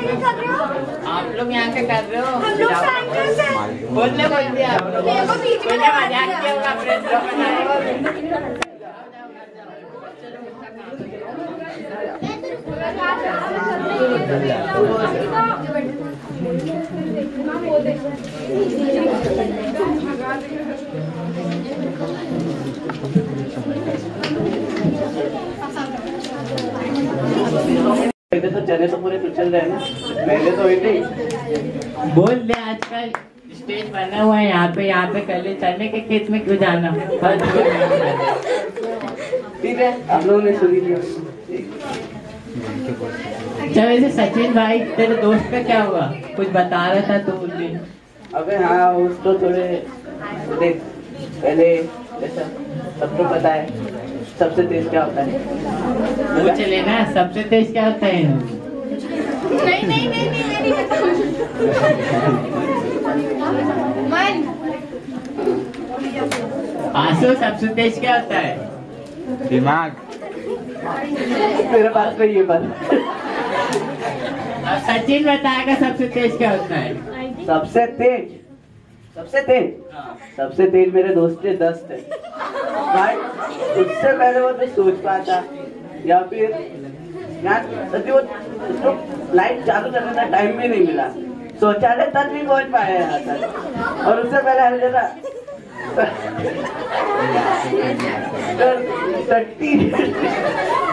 आप लोग यहाँ पे कर रहे हो? बोलने बोल दिया आप लोग। पहले तो चने तो पूरे पिक्चर रहे ना पहले तो बोल दे आजकल। स्टेज बना हुआ है यहाँ पे यहाँ पे कर ले। चलने के खेत में क्यों जाना? ठीक है आप लोगों ने सुनी लिया चल वैसे सचिन भाई तेरे दोस्त का क्या हुआ? कुछ बता रहा था तू उस दिन। अबे हाँ उसको थोड़े देख पहले जैसा सबको पता है सबसे तेज क्या होता है? वो चले ना सबसे तेज क्या होता है? नहीं नहीं नहीं नहीं। मन आँसू सबसे तेज क्या होता है? दिमाग। मेरे पास में ये बात। सचिन बताएगा सबसे तेज क्या होता है। सबसे तेज? सबसे तेज? सबसे तेज मेरे दोस्त के दस थे भाई उससे पहले वो तो सोच पाता। या फिर सच्ची वो उसको लाइट चालू करने का टाइम भी नहीं मिला। शौचालय तक नहीं पहुँच पाया यहाँ तक। और उससे पहले हमने ना thirteen.